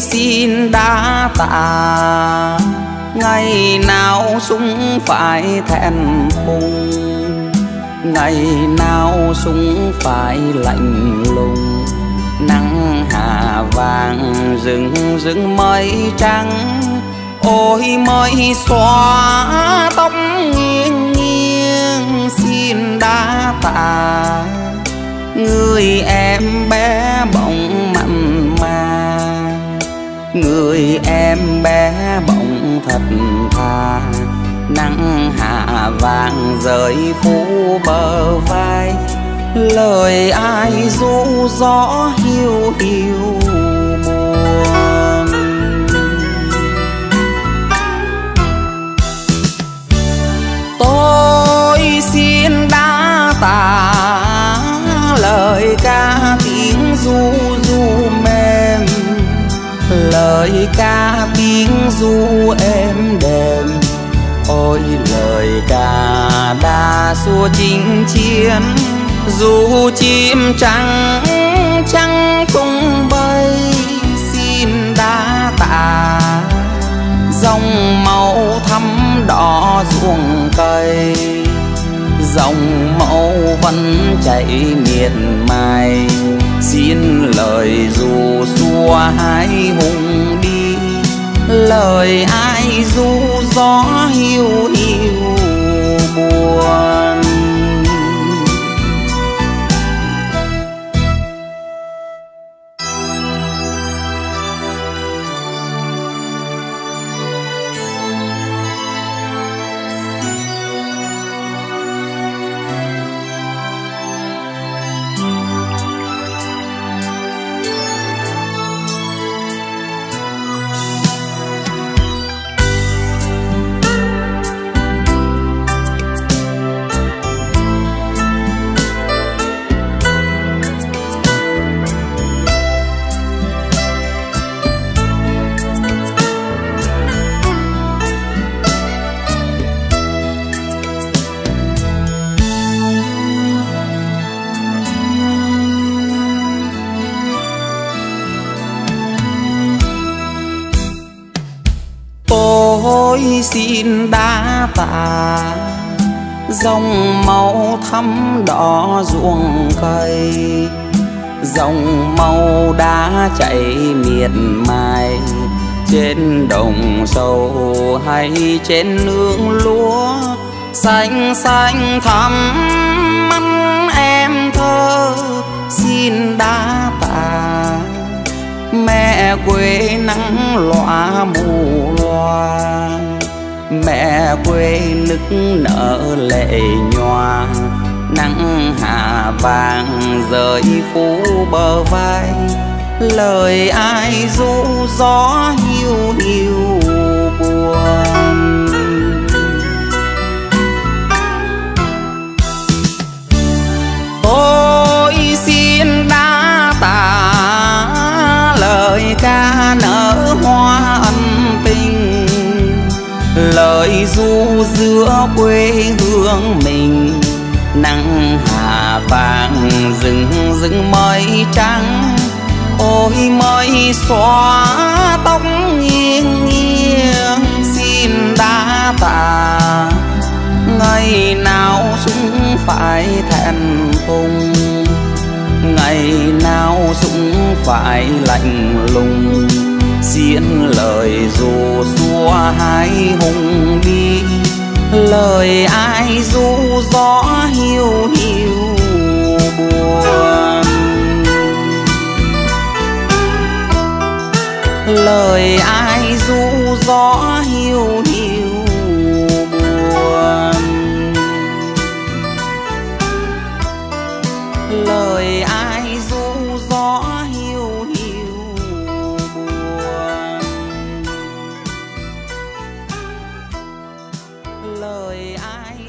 xin đa tạ. Ngày nào súng phải thẹn thùng ngày nào súng phải lạnh lùng. Nắng hạ vàng rừng rừng mây trắng, ôi mây xóa tóc nghiêng nghiêng. Xin đa tạ, người em bé người em bé bỗng thật thà. Nắng hạ vàng rời phủ bờ vai. Lời ai ru gió hiu hiu. Lời ca tiếng du êm đềm. Ôi lời ca đã xua chinh chiến, dù chim trắng trắng tung bay. Xin đa tạ, dòng màu thắm đỏ ruộng cây. Dòng mẫu vẫn chảy miệt mài. Xin lời dù xua hai hùng lời ai du gió hiu hiu. Tôi xin đa tạ dòng màu thắm đỏ ruộng cây, dòng màu đã chảy miệt mài. Trên đồng sâu hay trên nương lúa, xanh xanh thắm mắt em thơ. Xin đã tạ mẹ quê nắng lọa mù loa mẹ quê nức nở lệ nhòa. Nắng hạ vàng rời phủ bờ vai. Lời ai ru gió hiu hiu lời du giữa quê hương mình, nắng hạ vàng rừng rừng mây trắng. Ôi mây xóa tóc nghiêng nghiêng, xin đã tạ ngày nào chúng phải thẹn thùng, ngày nào chúng phải lạnh lùng diễn lời dù xua hai hùng đi lời ai du gió hiu hiu buồn. Lời ai du gió hiu hiu buồn. Lời ai I